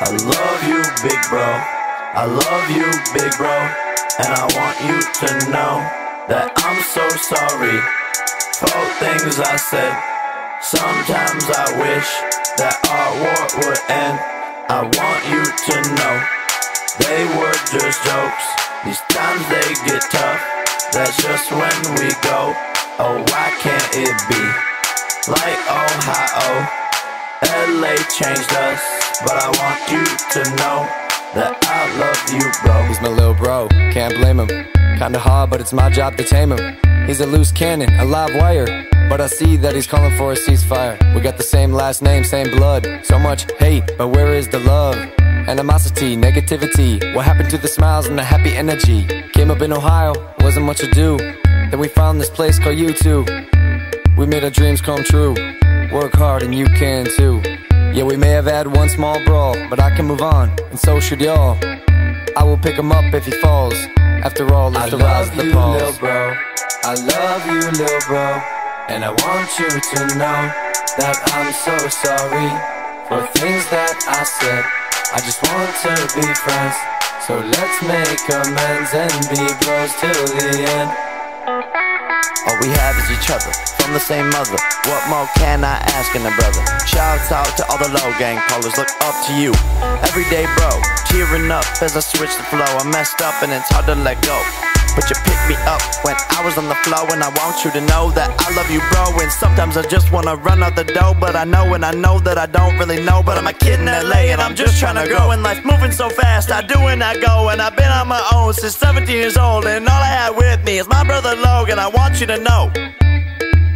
I love you, big bro. I love you, big bro. And I want you to know that I'm so sorry for things I said. Sometimes I wish that our war would end. I want you to know they were just jokes. These times they get tough. That's just when we go. Oh, why can't it changed us, but I want you to know that I love you, bro. He's my little bro, can't blame him. Kinda hard, but it's my job to tame him. He's a loose cannon, a live wire. But I see that he's calling for a ceasefire. We got the same last name, same blood. So much hate, but where is the love? Animosity, negativity. What happened to the smiles and the happy energy? Came up in Ohio, wasn't much to do. Then we found this place called YouTube. We made our dreams come true. Work hard and you can too. Yeah, we may have had one small brawl, but I can move on, and so should y'all. I will pick him up if he falls. After all, it's the rise of the Pauls. Little bro. I love you, lil bro. And I want you to know that I'm so sorry for things that I said. I just want to be friends. So let's make amends and be bros till the end. All we have is each other, from the same mother. What more can I ask in a brother? Shouts out to all the Logang callers, look up to you. Everyday bro, cheering up as I switch the flow. I messed up and it's hard to let go. But you picked me up when I was on the flow And I want you to know that I love you bro And sometimes I just wanna run out the door But I know and I know that I don't really know. But I'm a kid in LA and I'm just trying to grow. And life moving so fast, I do and I go And I've been on my own since 17 years old. And all I had with me is my brother Logan. I want you to know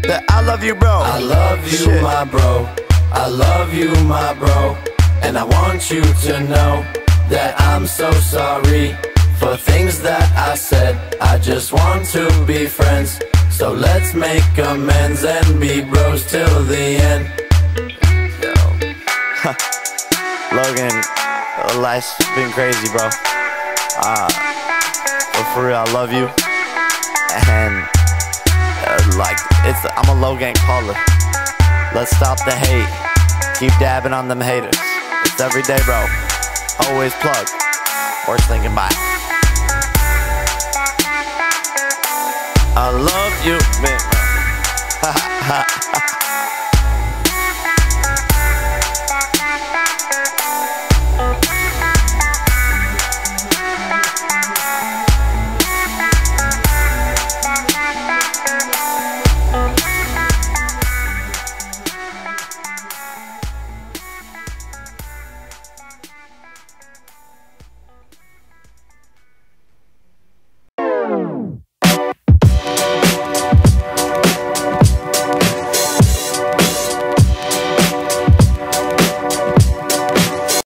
that I love you bro. I love you Shit. my bro. I love you my bro. And I want you to know that I'm so sorry for things that I said. I just want to be friends. So let's make amends and be bros till the end. Yo. Logan, life's been crazy, bro. Uh, but for real, I love you. And uh, like, it's I'm a Logang caller. Let's stop the hate. Keep dabbing on them haters. It's every day, bro. Always plug. Worst thinking bye. I love you, man.